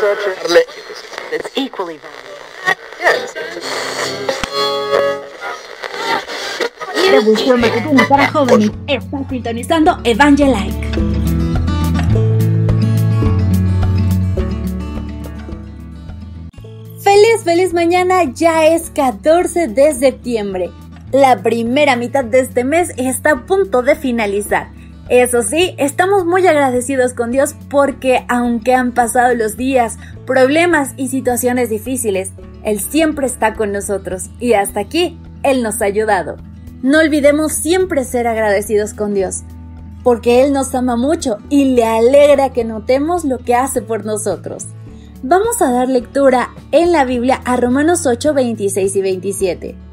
It's equally Devoción matutina para jóvenes. Está sintonizando Evangelike. Feliz, feliz mañana. Ya es 14 de septiembre. La primera mitad de este mes está a punto de finalizar. Eso sí, estamos muy agradecidos con Dios porque aunque han pasado los días, problemas y situaciones difíciles, Él siempre está con nosotros y hasta aquí Él nos ha ayudado. No olvidemos siempre ser agradecidos con Dios, porque Él nos ama mucho y le alegra que notemos lo que hace por nosotros. Vamos a dar lectura en la Biblia a Romanos 8, 26 y 27.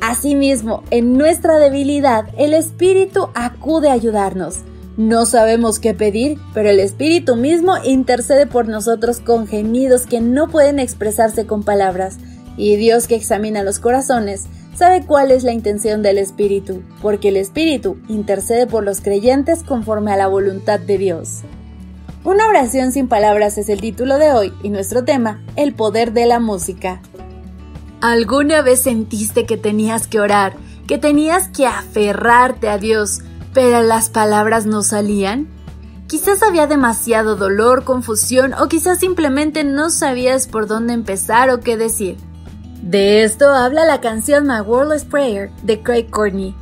Asimismo, en nuestra debilidad, el Espíritu acude a ayudarnos. No sabemos qué pedir, pero el Espíritu mismo intercede por nosotros con gemidos que no pueden expresarse con palabras. Y Dios que examina los corazones sabe cuál es la intención del Espíritu, porque el Espíritu intercede por los creyentes conforme a la voluntad de Dios. Una oración sin palabras es el título de hoy y nuestro tema, el poder de la música. ¿Alguna vez sentiste que tenías que orar, que tenías que aferrarte a Dios, pero las palabras no salían? Quizás había demasiado dolor, confusión o quizás simplemente no sabías por dónde empezar o qué decir. De esto habla la canción My Wordless Prayer de Craig Courtney.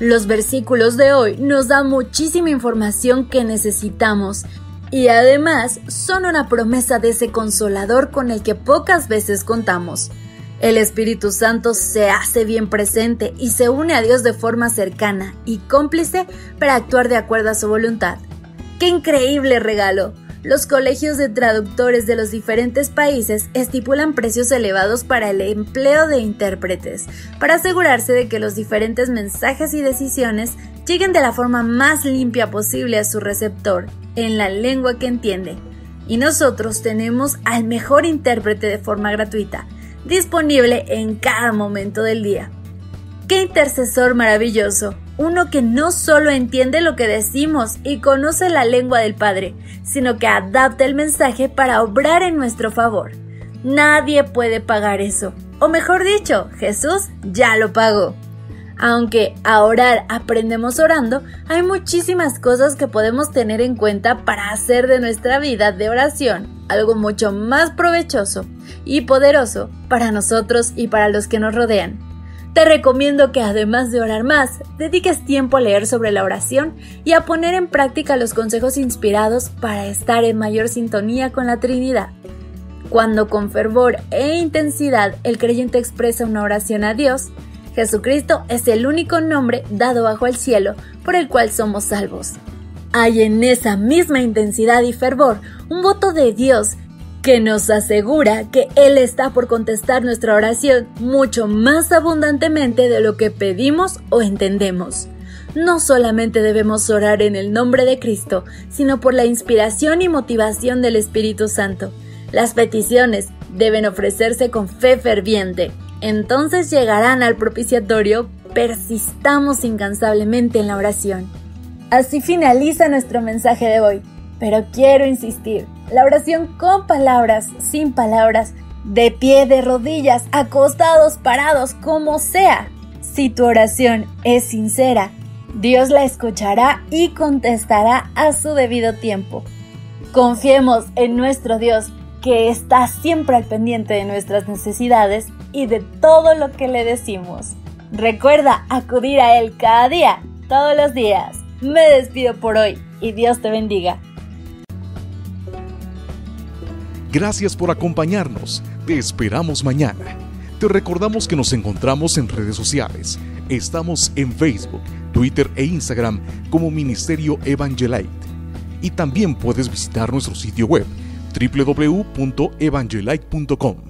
Los versículos de hoy nos dan muchísima información que necesitamos y además son una promesa de ese consolador con el que pocas veces contamos. El Espíritu Santo se hace bien presente y se une a Dios de forma cercana y cómplice para actuar de acuerdo a su voluntad. ¡Qué increíble regalo! Los colegios de traductores de los diferentes países estipulan precios elevados para el empleo de intérpretes, para asegurarse de que los diferentes mensajes y decisiones lleguen de la forma más limpia posible a su receptor, en la lengua que entiende. Y nosotros tenemos al mejor intérprete de forma gratuita, disponible en cada momento del día. ¡Qué intercesor maravilloso! Uno que no solo entiende lo que decimos y conoce la lengua del Padre, sino que adapta el mensaje para obrar en nuestro favor. Nadie puede pagar eso. O mejor dicho, Jesús ya lo pagó. Aunque a orar aprendemos orando, hay muchísimas cosas que podemos tener en cuenta para hacer de nuestra vida de oración algo mucho más provechoso y poderoso para nosotros y para los que nos rodean. Te recomiendo que además de orar más, dediques tiempo a leer sobre la oración y a poner en práctica los consejos inspirados para estar en mayor sintonía con la Trinidad. Cuando con fervor e intensidad el creyente expresa una oración a Dios, Jesucristo es el único nombre dado bajo el cielo por el cual somos salvos. Hay en esa misma intensidad y fervor un voto de Dios que nos asegura que Él está por contestar nuestra oración mucho más abundantemente de lo que pedimos o entendemos. No solamente debemos orar en el nombre de Cristo, sino por la inspiración y motivación del Espíritu Santo. Las peticiones deben ofrecerse con fe ferviente, entonces llegarán al propiciatorio, persistamos incansablemente en la oración. Así finaliza nuestro mensaje de hoy, pero quiero insistir, la oración con palabras, sin palabras, de pie, de rodillas, acostados, parados, como sea. Si tu oración es sincera, Dios la escuchará y contestará a su debido tiempo. Confiemos en nuestro Dios, que está siempre al pendiente de nuestras necesidades y de todo lo que le decimos. Recuerda acudir a Él cada día, todos los días. Me despido por hoy y Dios te bendiga. Gracias por acompañarnos. Te esperamos mañana. Te recordamos que nos encontramos en redes sociales. Estamos en Facebook, Twitter e Instagram como Ministerio Evangelite. Y también puedes visitar nuestro sitio web www.evangelite.com.